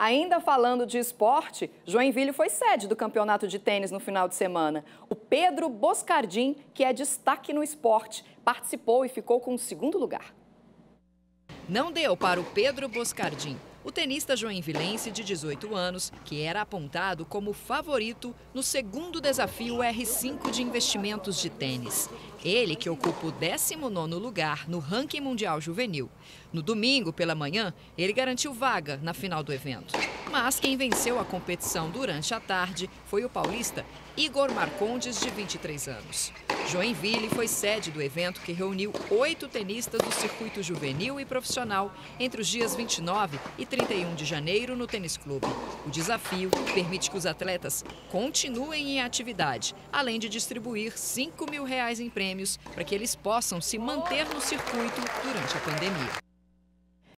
Ainda falando de esporte, Joinville foi sede do campeonato de tênis no final de semana. O Pedro Boscardim, que é destaque no esporte, participou e ficou com o segundo lugar. Não deu para o Pedro Boscardim. O tenista joinvilense de 18 anos, que era apontado como favorito no segundo desafio R5 de investimentos de tênis. Ele que ocupa o 19º lugar no ranking mundial juvenil. No domingo, pela manhã, ele garantiu vaga na final do evento. Mas quem venceu a competição durante a tarde foi o paulista Igor Marcondes, de 23 anos. Joinville foi sede do evento que reuniu oito tenistas do circuito juvenil e profissional entre os dias 29 e 31 de janeiro no Tênis Clube. O desafio permite que os atletas continuem em atividade, além de distribuir 5 mil reais em prêmios para que eles possam se manter no circuito durante a pandemia.